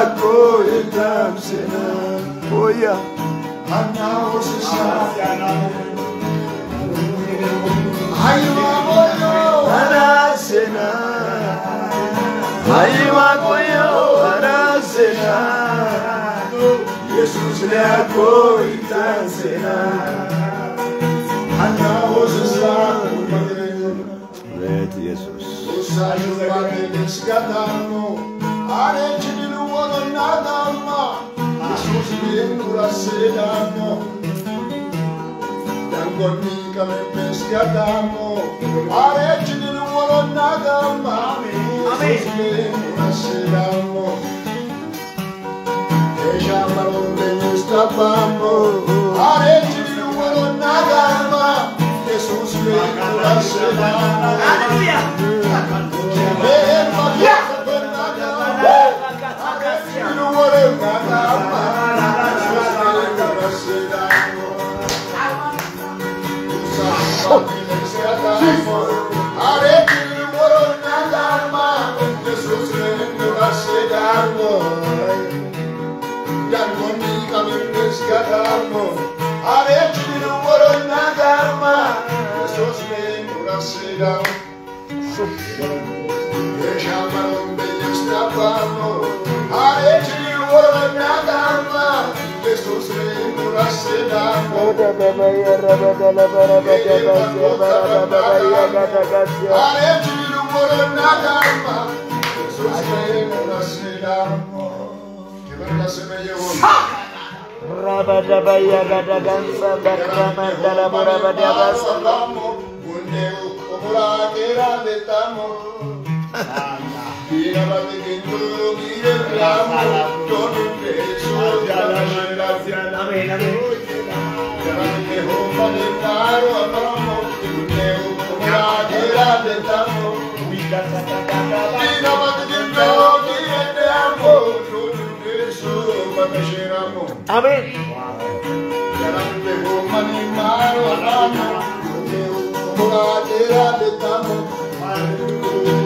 Jako idam sena Oya Anna osisa Aywa koyo Ana sena Aywa koyo Ana sena Jesus leko idam sena Anna osisa Evet Jesus Usa yuvarlı geçgadano Areci nada ama Jesús bien cura serano Dangonica me pescadamo Arecci di nuoro nada ama Jesús bien cura serano E già marone ne stavamo Arecci di nuoro nada ama Jesús bien cura serano Rabadabaya gadagansa bakramandala burabadiabasa Amin. Jesus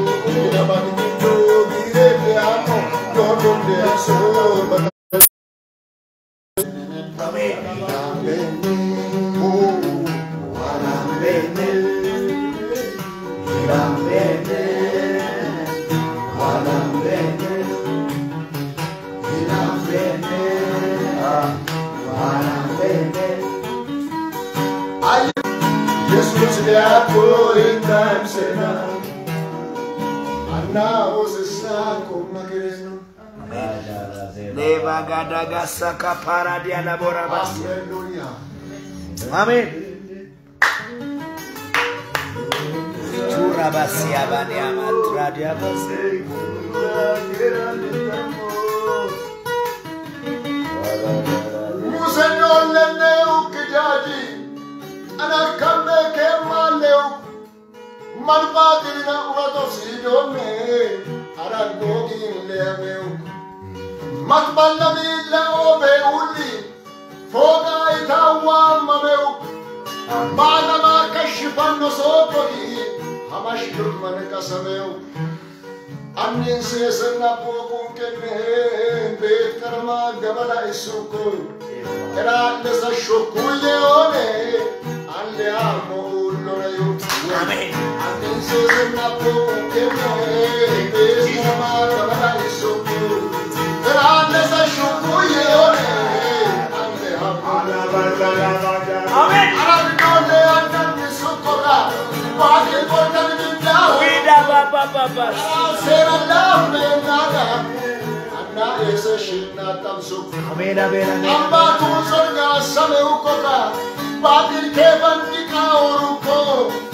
borabasi. Hallelujah Amin. Turabasi abani amatradia basi. Musenyolene ukijaji Anakambe kemaleu malpatina uratosirone arangooginleameu matballamille obe ulli fooqa itaawaammameu baalamaa kashshifanno sookoni hamashkirmane qasameu annin seesenna pooquunqenneheen beet karamaa gabala issukkun eraallesa shokkuuyyeoone alle aammo uullonayu Amen. Ambatu sorga same ukota, batir ke bandika oruko.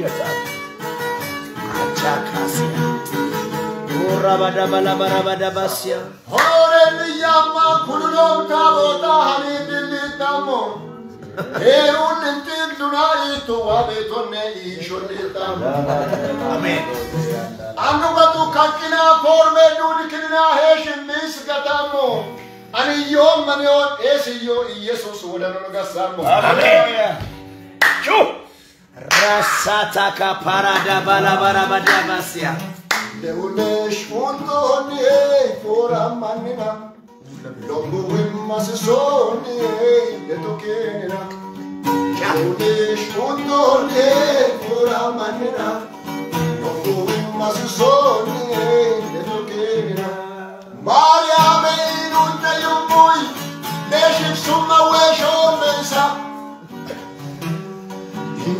Ligata. Achakasia. Urabadabalabarabasia. Amen. Annubatu kankina forme duudikina heeshin miisgatamo. Ani yoom mani on eesiyyo Iyesus wodanono gassamo. Amen. Chu. Rasataka parada balabarabadabasia. Leunesh untoni ei fora manina. Longu rasataka paradabalabarabadabasya leuleşvondoni foramanina lombuwimmasisoni letokenina leuleşvondoni foramanina lombuwimmasisoni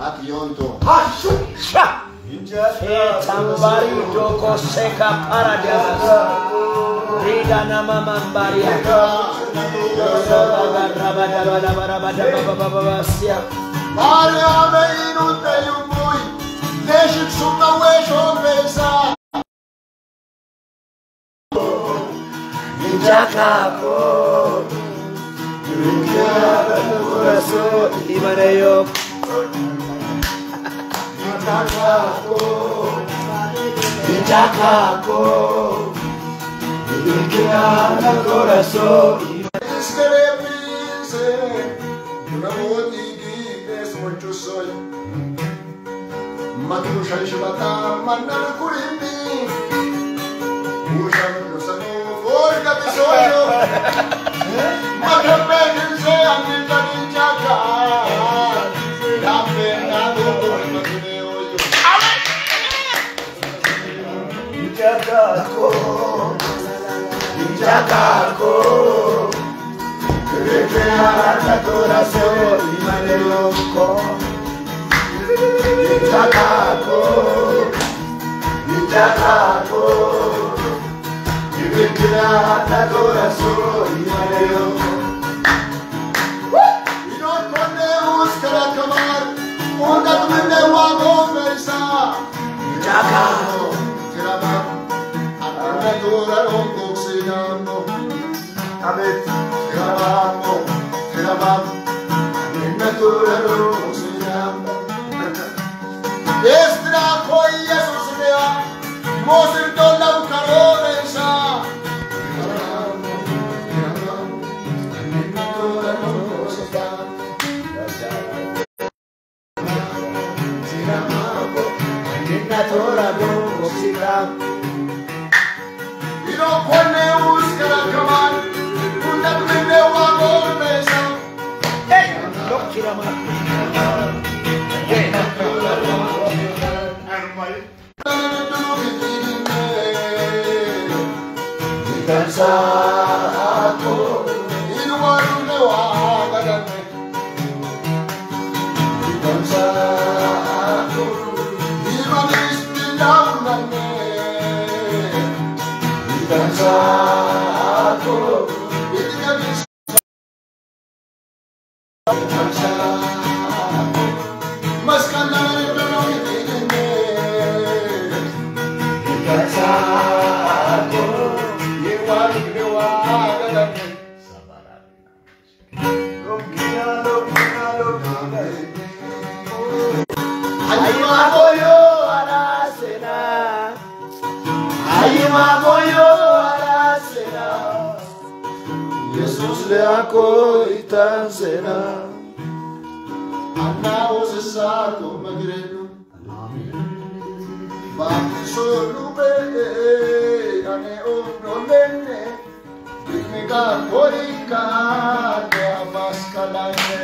Hati untuk mencari toko seka para diabasa. Nama mambaria. Rabadabadabadabadabadabadababababasia. Mariame inunta yumbui. Neshik summa wesho Dile que abra corazón. Es que le una botiguita es mucho. Matrusha y Shabata mandan curimbi. Usan. te lavaste tu oración y madre loco y te ataco y te ataco y me tu oración y madre loco y no puede buscar acabar porque tú me debo a conversar y te ataco grabado a veces sa. Ino I'm sorry. leako itanzena Anna was sato saco magreno Bakso lube ane ono nene Bitmika korika ne amaskalane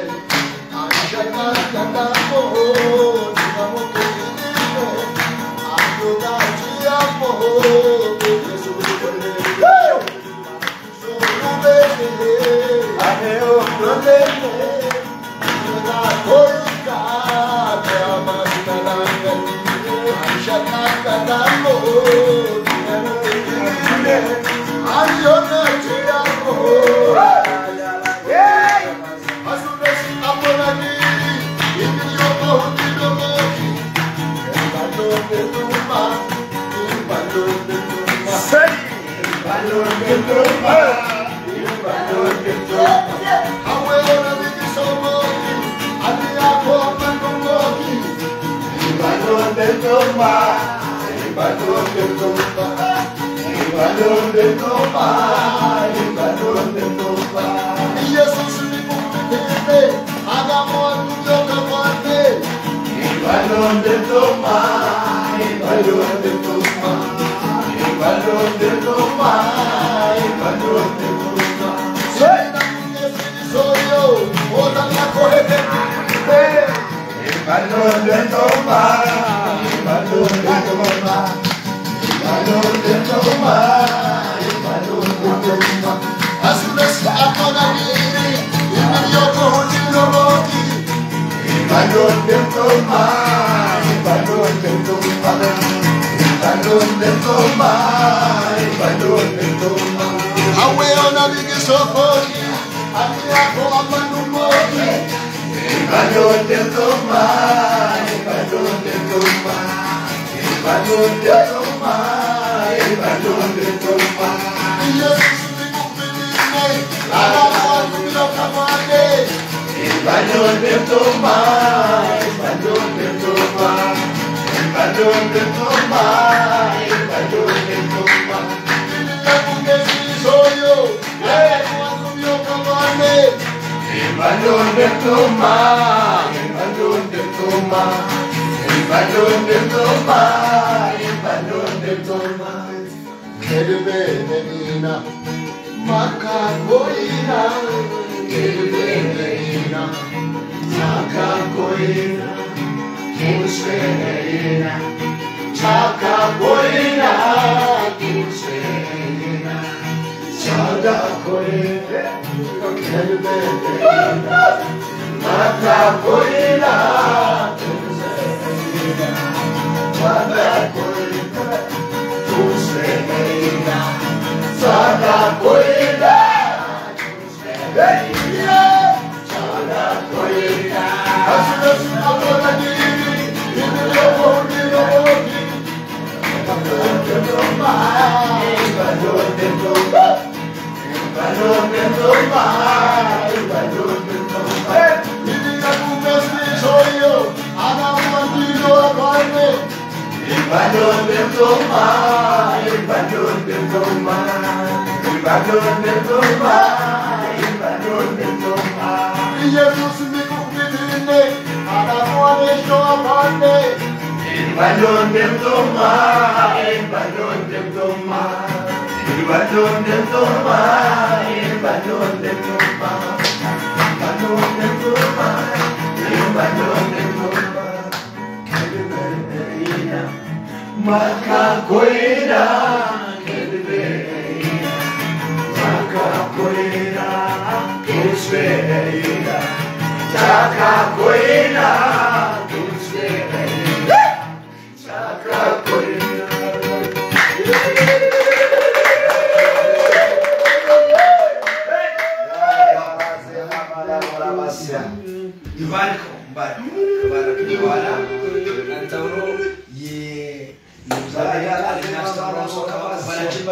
Anjana katamo dinamo kirino Ayuda jiamo Hey! El valor de tomar, el tomar, el valor de tomar, el valor de tomar, el valor de tomar. Awe ona bigi sofori, ati ako amanu mori. El valor de tomar, el valor de tomar, el valor de tomar. Bandung bertumpah, Bandung bertumpah, Bandung bertumpah, Bandung bertumpah. Kamu desi soyo, eh, aku yo kamane. Bandung bertumpah, Bandung bertumpah, Bandung bertumpah, Bandung bertumpah. Kedebe menina, maka boina, kedebe capoeira, que nos reina, cha capoeira, que nos reina, cha da coeira, eu quero beber, na capoeira, que nos reina, cha da coeira. Ibadan bergema, Ibadan bergema, Ibadan bergema, Ibadan bergema. Yesus es tu amante, el valor de tomar, dem valor de tomar, el valor de tomar, el valor de tomar, el valor de tomar, el valor de tomar, que perdería, macacuera. Capoeira, que es feira, da.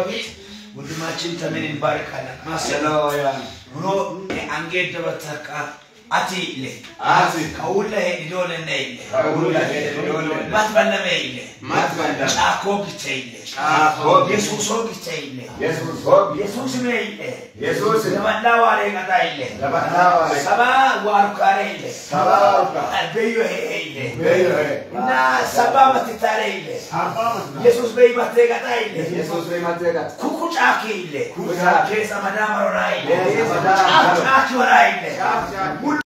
በፊት ወንድማችን ተሜን ማሰሎ Hallelujah. ብሎ አንጌ ደበተቃ አቲ ኢለ Ati. ከውለ ሄድዶለነ ኢለ Kawula hedidole. ማትበለመ ኢለ Matbanda. ጫኮ ግቸ ኢለ Chaako. የሱሶ ግቸ ኢለ Yesus hobi. የሱስ ሜ ኢለ Yesus. ለመላ ዋሬ ቀጣ ኢለ Labanawa. ሰባ ዋርካሬ ኢለ Sabauka. አልቤዮ ሄ ኢለ Beyo he. እና ሰባ መትታሬ ኢለ Abama. ኢየሱስ በይ መቴቀጣ ኢለ Yesus be matega. ኩኩ ጫኪ ኢለ Kuku ጫኪ. ኬሰ መዳመሮና ኢለ Keessa madaamaro. ጫኪ ወራ ኢለ Chaaf chaaf.